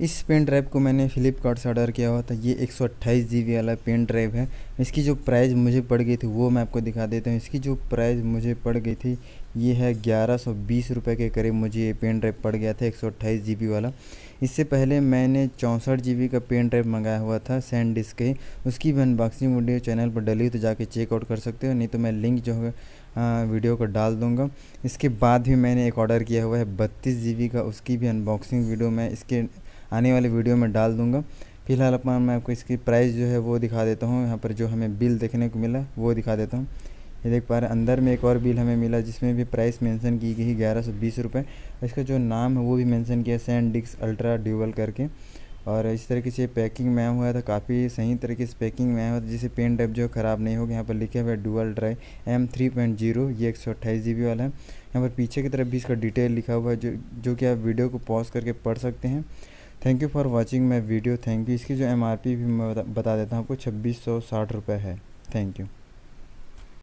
इस pen drive को मैंने फ्लिपकार्ट से ऑर्डर किया हुआ था। ये एक सौ वाला पेन ड्राइव है। इसकी जो प्राइस मुझे पड़ गई थी, वो मैं आपको दिखा देता हूँ। इसकी जो प्राइस मुझे पड़ गई थी, ये है ग्यारह सौ बीस रुपये के करीब मुझे ये पेन ड्राइव पड़ गया था, एक सौ वाला। इससे पहले मैंने चौंसठ जी का पेन ड्राइव मंगाया हुआ था सैंड डिस्क ही उसकी भी अनबॉक्सिंग वीडियो चैनल पर डली तो जाके चेकआउट कर सकते हो, नहीं तो मैं लिंक जो है वीडियो को डाल दूँगा। इसके बाद भी मैंने एक ऑर्डर किया हुआ है, बत्तीस जी का। उसकी भी अनबॉक्सिंग वीडियो मैं इसके आने वाले वीडियो में डाल दूँगा। फ़िलहाल अपना मैं आपको इसकी प्राइस जो है वो दिखा देता हूँ। यहाँ पर जो हमें बिल देखने को मिला, वो दिखा देता हूँ। ये देख पा रहे हैं, अंदर में एक और बिल हमें मिला, जिसमें भी प्राइस मेंशन की गई ग्यारह सौ बीस रुपये इसका जो नाम है, वो भी मेंशन किया सैन डिक्स अल्ट्रा ड्यूबल करके। और इस तरीके से पैकिंग में हुआ था काफ़ी सही तरीके से पैकिंग में हुआ था जिससे पेन टाइप जो ख़राब नहीं होगा। यहाँ पर लिखे हुआ है dual drive M three point zero ये एक सौ अट्ठाईस जी बी वाला है। यहाँ पर पीछे की तरफ़ भी इसका डिटेल लिखा हुआ है, जो जो कि आप वीडियो को पॉज करके पढ़ सकते हैं। Thank you for watching my video thank you इसकी जो एम आर पी भी मैं बता देता हूँ, आपको छब्बीस सौ साठ रुपये है। Thank you